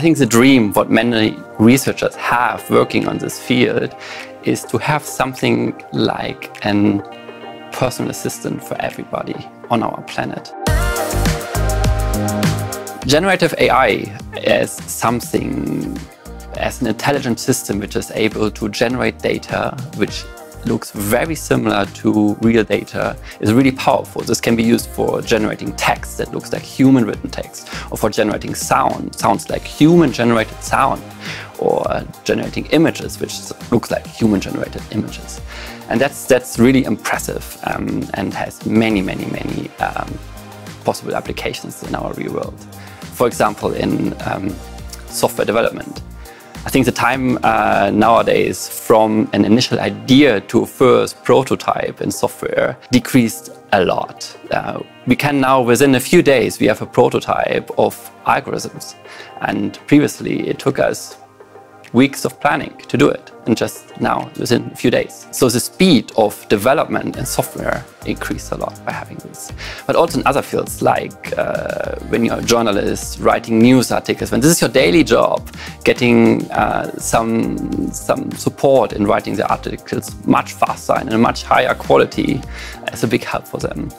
I think the dream, what many researchers have working on this field, is to have something like an personal assistant for everybody on our planet. Generative AI is something as an intelligent system which is able to generate data which looks very similar to real data is really powerful. This can be used for generating text that looks like human written text, or for generating sound, sounds like human generated sound, or generating images, which looks like human generated images. And that's, that's really impressive um, and has many, many, many um, possible applications in our real world. For example, in um, software development. I think the time uh, nowadays from an initial idea to a first prototype in software decreased a lot. Uh, we can now, within a few days, we have a prototype of algorithms. And previously, it took us weeks of planning to do it, and just now, within a few days. So the speed of development in software increased a lot by having this. But also in other fields, like uh, when you're a journalist, writing news articles, when this is your daily job, getting uh, some, some support in writing the articles much faster and in a much higher quality is a big help for them.